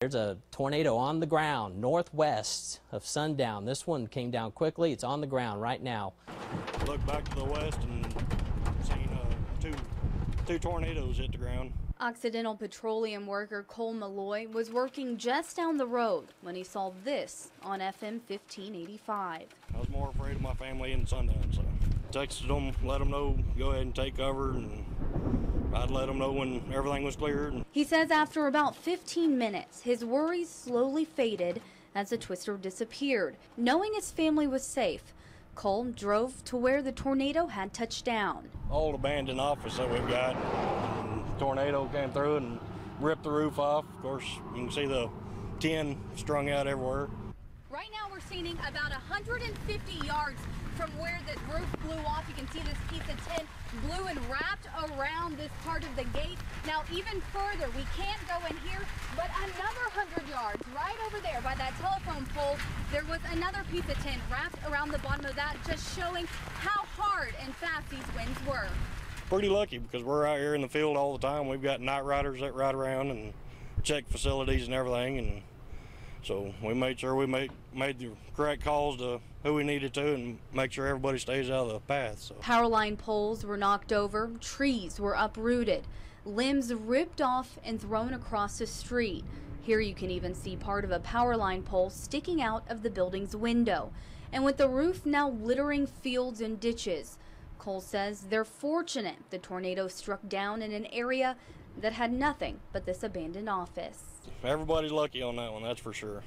There's a tornado on the ground northwest of sundown. This one came down quickly. It's on the ground right now. Look back to the west and seen uh, two two tornadoes hit the ground. Occidental Petroleum worker Cole Malloy was working just down the road when he saw this on FM 1585. I was more afraid of my family in sundown, so texted them, let them know, go ahead and take cover, and I'd let them know when everything was cleared. And He says after about 15 minutes, his worries slowly faded as the twister disappeared. Knowing his family was safe, Cole drove to where the tornado had touched down. old abandoned office that we've got, tornado came through and ripped the roof off. Of course, you can see the tin strung out everywhere. Right now, we're seeing about 150 yards from where the roof blew off. You can see this piece of tin blew and wrapped around this part of the gate. Now, even further, we can't go in here, but another 100 yards right over there by that telephone pole, there was another piece of tin wrapped around the bottom of that, just showing how hard and fast these winds were. Pretty lucky because we're out here in the field all the time. We've got night riders that ride around and check facilities and everything, and so we made sure we made made the correct calls to who we needed to, and make sure everybody stays out of the path. So. Power line poles were knocked over, trees were uprooted, limbs ripped off and thrown across the street. Here you can even see part of a power line pole sticking out of the building's window. And with the roof now littering fields and ditches, Cole says they're fortunate the tornado struck down in an area that had nothing but this abandoned office. Everybody's lucky on that one, that's for sure.